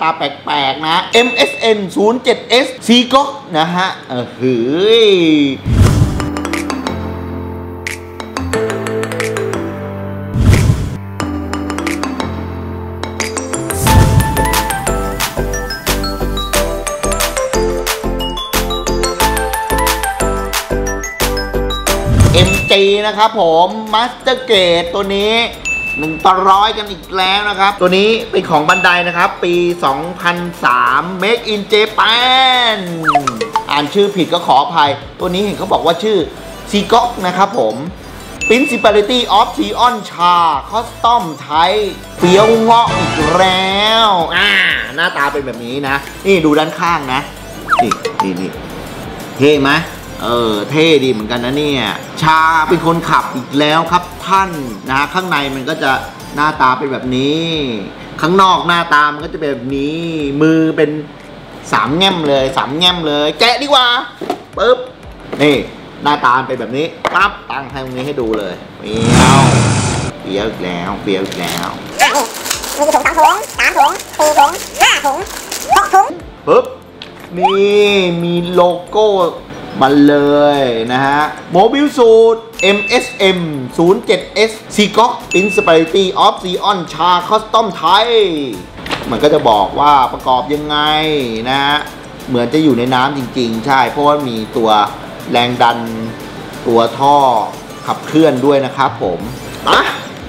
ตาแปลกๆนะ MSN 07S C ก๊อกนะฮะเออเฮ้ย MG นะครับผม Master Grade ตัวนี้ หนึ่งต่อร้อยกันอีกแล้วนะครับ ตัวนี้เป็นของบันไดนะครับ ปี 2003 Make in Japan อ่านชื่อผิดก็ขออภัย ตัวนี้เห็นเขาบอกว่าชื่อซีก็อกนะครับผม Principality of Sion Cha Custom ไทยเฟี้ยวเงาะอีกแล้วอ่าหน้าตาเป็นแบบนี้นะ นี่ดูด้านข้างนะ นี่นี่นี่เท่ไหม เออเท่ดีเหมือนกันนะเนี่ย ชาเป็นคนขับอีกแล้วครับท่านนะฮะข้างในมันก็จะหน้าตาเป็นแบบนี้ ข้างนอกหน้าตามันก็จะเป็นแบบนี้ มือเป็นสามแง่มเลยสามแง่มเลย แกะดีกว่าปึ๊บนี่หน้าตาเป็นแบบนี้ปั๊บตั้งให้ตรงนี้ให้ดูเลยเฟี้ยวเฟี้ยวอีกแล้วเฟี้ยวอีกแล้วอะนี่มีกี่ถุงสองถุงสามถุงสี่ถุงห้าถุงหกถุงปึ๊บนี่มีโลโก้ มาเลยนะฮะโมบิลสูตร MSM 07S s e a g o k Inspirity of Sion Cha Custom Thai มันก็จะบอกว่าประกอบยังไงนะฮะเหมือนจะอยู่ในน้ำจริงๆ ใช่ เพราะว่ามีตัวแรงดันตัวท่อขับเคลื่อนด้วยนะครับผมอะ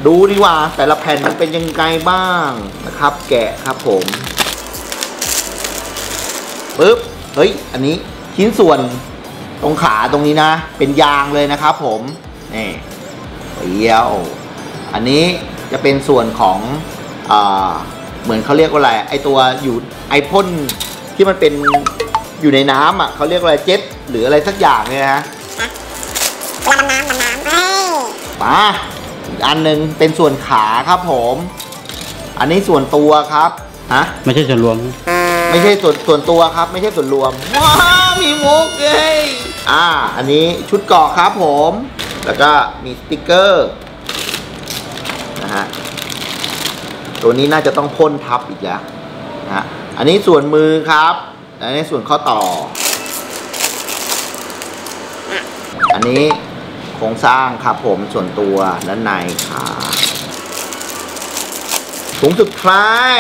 ดูดีกว่า แต่ละแผ่นมันเป็นยังไงบ้างนะครับ แกะครับผมปึ๊บ เฮ้ย อันนี้ชิ้นส่วน ตรงขาตรงนี้นะ เป็นยางเลยนะครับผมนี่เปียวอันนี้จะเป็นส่วนของอ่าเหมือนเขาเรียกว่าอะไรไอตัวอยู่ไอพ่นที่มันเป็นอยู่ในน้ำอะเขาเรียกว่าอะไรเจ็ตหรืออะไรสักอย่างเนี่ยนะเวลาดำน้ำดำน้ำเฮ้มาอันหนึ่งเป็นส่วนขาครับผม อันนี้ส่วนตัวครับฮะไม่ใช่ส่วนรวม ไม่ใช่ส่วนส่วนตัวครับ ไม่ใช่ส่วนรวมว้าวมีมุกเลยอ่า อันนี้ชุดเกาะครับผม แล้วก็มีสติกเกอร์นะฮะตัวนี้น่าจะต้องพ่นทับอีกแล้วนะฮะอันนี้ส่วนมือครับอันนี้ส่วนข้อต่อ อันนี้โครงสร้างครับผมส่วนตัวด้านในขาถุงสุดท้าย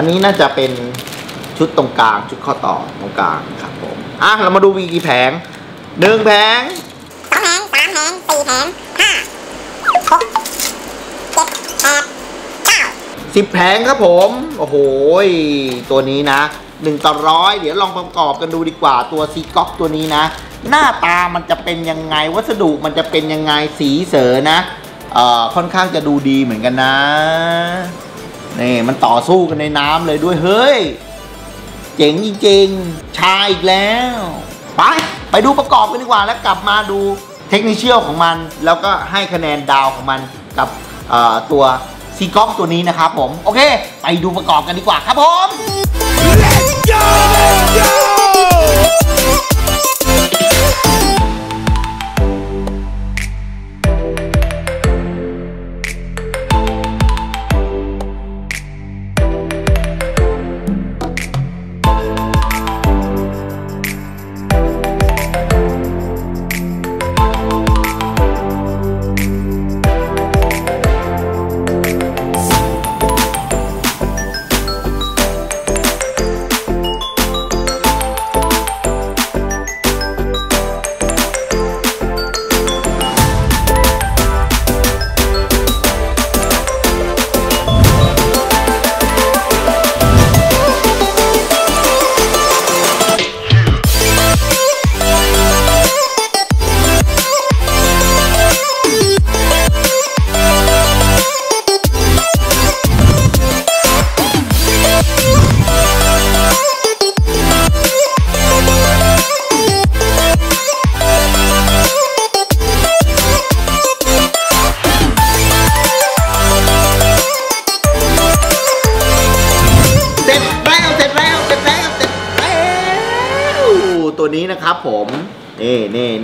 อันนี้น่าจะเป็นชุดตรงกลาง ชุดข้อต่อตรงกลางครับผมอะเรามาดูวีกี่แผงหนึ่งแผงสองแผงสามแผงสี่แผงห้าหกเจ็ดแปดเก้าสิบแผงครับผม โอ้โหยตัวนี้นะหนึ่งต่อร้อยเดี๋ยวลองประกอบกันดูดีกว่าตัวซีก๊อกตัวนี้นะ หน้าตามันจะเป็นยังไง วัสดุมันจะเป็นยังไงสีเสอนะเอ่อค่อนข้างจะดูดีเหมือนกันนะ นี่มันต่อสู้กันในน้ำเลยด้วยเฮ้ย เจ๋งจริงๆชายอีกแล้ว ไป ไปดูประกอบกันดีกว่าแล้วกลับมาดูเทคนิคเชี่ยลของมัน แล้วก็ให้คะแนนดาวของมันกับตัวซีกอฟตัวนี้นะครับผม โอเค ไปดูประกอบกันดีกว่าครับผมเสร็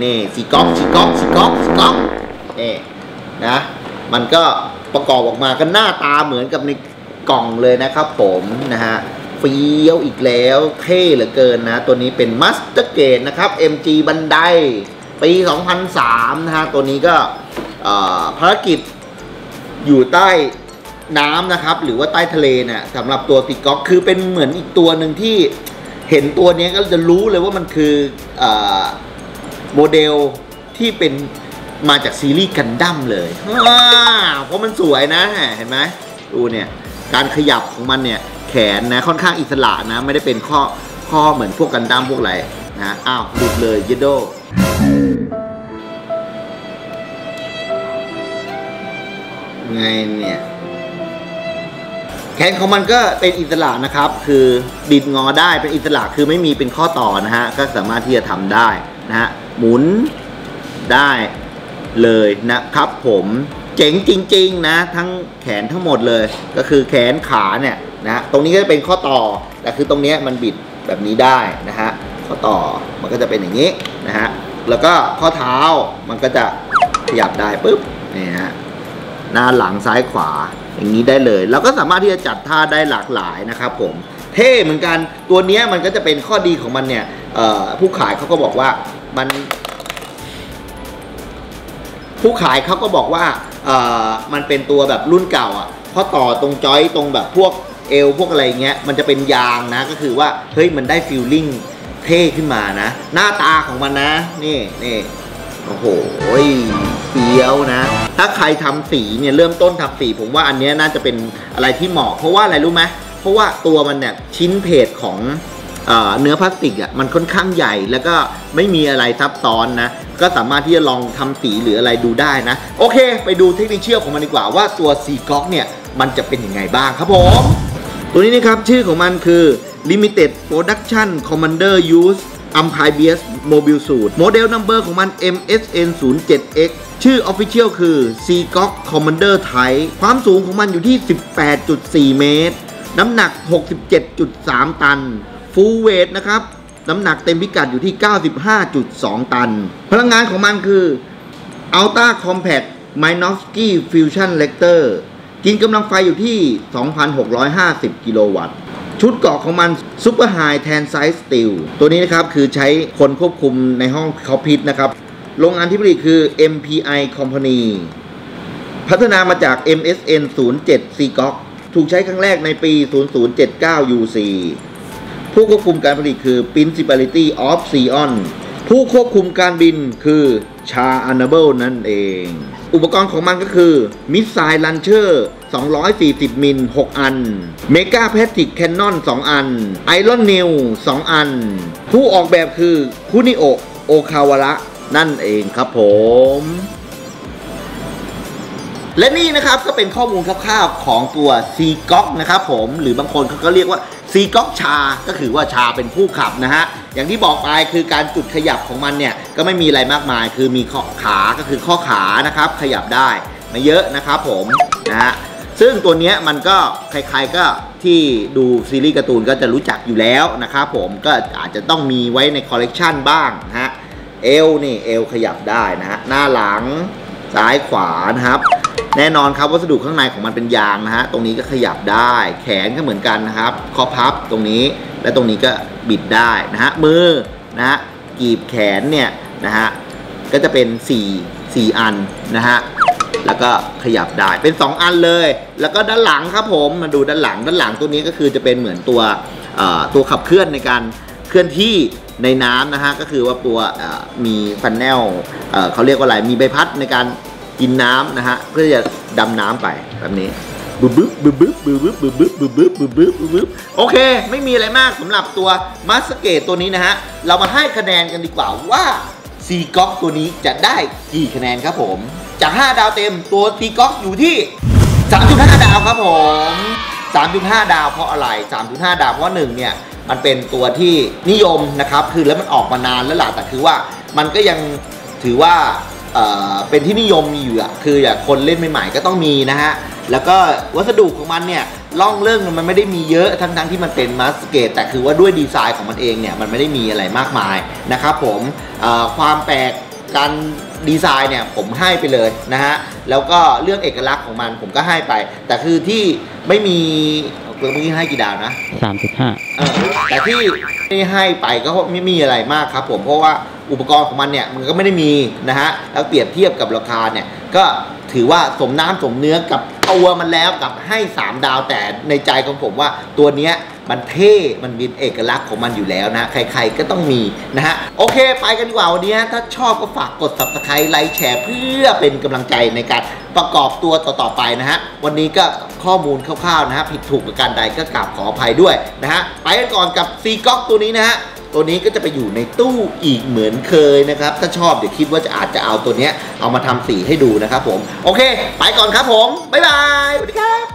นี่นี่สีก๊อกสีก๊อกสีก๊อกสีก๊อกนี่นะมันก็ประกอบออกมาก็หน้าตาเหมือนกับในกล่องเลยนะครับผมนะฮะเฟี้ยวอีกแล้วเท่เหลือเกินนะ ตัวนี้เป็นมัสเตอร์เกตนะครับ MG บันไดปี 2003 นะฮะ ตัวนี้ก็ภารกิจอยู่ใต้น้ำนะครับ หรือว่าใต้ทะเลเนี่ยสำหรับตัวติก๊อกคือเป็นเหมือนอีกตัวหนึ่งที่เห็นตัวนี้ก็จะรู้เลยว่ามันคืออ โมเดลที่เป็นมาจากซีรีส์กันดั้มเลยว้าเพราะมันสวยนะ เห็นไหมดูเนี่ย การขยับของมันเนี่ย แขนนะค่อนข้างอิสระนะ ไม่ได้เป็นข้อข้อเหมือนพวกกันดั้มพวกอะไรนะอ้าวหลุดเลยยดโดไงเนี่ย แขนของมันก็เป็นอิสระนะครับ คือดิดงอได้เป็นอิสระคือไม่มีเป็นข้อต่อนะฮะ ก็สามารถที่จะทำได้นะฮะ หมุนได้เลยนะครับผมเจ๋งจริง ๆ นะ ทั้งแขนทั้งหมดเลย ก็คือแขนขาเนี่ยนะฮะตรงนี้ก็จะเป็นข้อต่อแต่คือตรงนี้มันบิดแบบนี้ได้นะฮะข้อต่อมันก็จะเป็นอย่างนี้นะฮะแล้วก็ข้อเท้ามันก็จะขยับได้ปุ๊บนี่ฮะหน้าหลังซ้ายขวาอย่างนี้ได้เลยเราก็สามารถที่จะจัดท่าได้หลากหลายนะครับผมเท่เหมือนกันตัวนี้มันก็จะเป็นข้อดีของมันเนี่ยผู้ขายเขาก็บอกว่า มันผู้ขายเขาก็บอกว่าเออมันเป็นตัวแบบรุ่นเก่าอะเพราะต่อตรงจอยตรงแบบพวกเอวพวกอะไรเงี้ยมันจะเป็นยางนะก็คือว่าเฮ้ยมันได้ฟีลลิ่งเท่ขึ้นมานะ หน้าตาของมันนะนี่นี่โอ้โหเฟี้ยวนะ ถ้าใครทำสีเนี่ยเริ่มต้นทำสี ผมว่าอันนี้น่าจะเป็นอะไรที่เหมาะ เพราะว่าอะไรรู้ไหมเพราะว่าตัวมันเนี่ยชิ้นเพจของ เนื้อพลาสติกอะมันค่อนข้างใหญ่แล้วก็ไม่มีอะไรซับซ้อนนะก็สามารถที่จะลองทำสีหรืออะไรดูได้นะ โอเค ไปดูเทคนิคเชื่อของมันดีกว่าว่าตัวซีก๊อกเนี่ยมันจะเป็นยังไงบ้างครับผม ตัวนี้นะครับชื่อของมันคือ Limited Production Commander Use Amphibious Mobile Suit โมเดลนัมเบอร์ของมัน MSN 0 7 X ชื่อ Official คือ Seacock Commander Type ความสูงของมันอยู่ที่ 18.4 เมตร น้ำหนัก 67.3 ตัน Full Weight นะครับ น้ำหนักเต็มพิกัดอยู่ที่ 95.2 ตัน พลังงานของมันคือ Ultra Compact Minovsky Fusion Lector กินกำลังไฟอยู่ที่ 2,650 กิโลวัตต์ชุดเกาะของมัน Super High Tan Size Steel ตัวนี้นะครับ คือใช้คนควบคุมในห้องคอพิทนะครับโรงงานที่ผลิตคือ MPI Company พัฒนามาจาก MSN 07 c g o c ถูกใช้ครั้งแรกในปี 0079 UC ผู้ควบคุมการผลิตคือ Principality of Sion ผู้ควบคุมการบินคือ Char Anable นั่นเอง อุปกรณ์ของมันก็คือ Missile Launcher 240 มิล 6 อัน Mega Patrick Cannon 2อัน Iron Nail 2อัน ผู้ออกแบบคือคุนิโอโอคาวาระ นั่นเองครับผม และนี่นะครับก็เป็นข้อมูลคร่าวๆของตัวซีก๊อกนะครับผม หรือบางคนเขาก็เรียกว่า ซีก๊อกชาก็คือว่าชาเป็นผู้ขับนะฮะ อย่างที่บอกไปคือการจุดขยับของมันเนี่ย ก็ไม่มีอะไรมากมาย คือมีข้อขาก็คือข้อขานะครับ ขยับได้ไม่เยอะนะครับผมนะฮะซึ่งตัวเนี้ยมันก็ใครๆก็ที่ดูซีรีส์การ์ตูนก็จะรู้จักอยู่แล้วนะครับผมก็อาจจะต้องมีไว้ในคอลเลกชันบ้างนะฮะเอวนี่เอวขยับได้นะฮะหน้าหลังซ้ายขวานะครับ แน่นอนครับวัสดุข้างในของมันเป็นยางนะฮะตรงนี้ก็ขยับได้ แขนก็เหมือนกันนะครับข้อพับตรงนี้และตรงนี้ก็บิดได้นะฮะมือนะฮะกีบแขนเนี่ยนะฮะก็จะเป็น 4 4 อันนะฮะแล้วก็ขยับได้เป็น 2 อันเลย แล้วก็ด้านหลังครับผมมาดูด้านหลังด้านหลังตัวนี้ก็คือจะเป็นเหมือนตัวตัวขับเคลื่อนในการเคลื่อนที่ในน้ำนะฮะก็คือว่าตัวมีฟันแนลเขาเรียกว่าอะไรมีใบพัดในการ กินน้ำนะฮะเพื่อจะดำน้ำไปแบบนี้บึ๊บบึ๊บบึ๊บบึ๊บบึ๊บบึ๊บบึ๊บบึ๊บบึ๊บบึ๊บบึ๊บบึ๊บบึ๊บโอเค ไม่มีอะไรมากสำหรับตัวมาสเกตตัวนี้นะฮะ เรามาให้คะแนนกันดีกว่าว่าซีก๊อกตัวนี้จะได้กี่คะแนนครับผม จาก 5 ดาวเต็มตัวซีก๊อกอยู่ที่ 3.5 ดาวครับผม 3.5 ดาวเพราะอะไร 3.5 ดาวเพราะหนึ่งเนี่ยมันเป็นตัวที่นิยมนะครับ คือแล้วมันออกมานานแล้วล่ะแต่คือว่ามันก็ยังถือว่า เป็นที่นิยมมีอยู่อะคืออย่างคนเล่นใหม่ๆก็ต้องมีนะฮะ แล้วก็วัสดุของมันเนี่ยล่องเรื่องมันไม่ได้มีเยอะทั้งๆที่มันเป็นมาสเกตแต่คือว่าด้วยดีไซน์ของมันเองเนี่ยมันไม่ได้มีอะไรมากมายนะครับผมความแปลกการดีไซน์เนี่ยผมให้ไปเลยนะฮะ แล้วก็เรื่องเอกลักษณ์ของมันผมก็ให้ไป แต่คือที่ไม่มี เมื่อกี้ให้กี่ดาวนะสามจุดห้าเออแต่ที่ไม่ให้ไปก็ไม่มีอะไรมากครับผมเพราะว่าอุปกรณ์ของมันเนี่ยมันก็ไม่ได้มีนะฮะแล้วเปรียบเทียบกับราคาเนี่ยก็ถือว่าสมน้ำสมเนื้อกับตัวมันแล้วกับให้ 3 ดาวแต่ในใจของผมว่าตัวเนี้ย มันเท่ มันมีเอกลักษณ์ของมันอยู่แล้วนะ ใครๆก็ต้องมีนะฮะ โอเค ไปกันดีกว่าวันนี้ฮะ ถ้าชอบก็ฝากกด subscribe ไลค์แชร์เพื่อเป็นกำลังใจในการประกอบตัวต่อๆไปนะฮะ วันนี้ก็ข้อมูลคร่าวๆนะฮะ ผิดถูกกับการใดก็กราบขออภัยด้วยนะฮะ ไปกันก่อนกับซีก๊อกตัวนี้นะฮะตัวนี้ก็จะไปอยู่ในตู้อีกเหมือนเคยนะครับ ถ้าชอบเดี๋ยวคิดว่าจะอาจจะเอาตัวเนี้ยเอามาทำสีให้ดูนะครับผม โอเค ไปก่อนครับผม บ๊ายบายสวัสดีครับ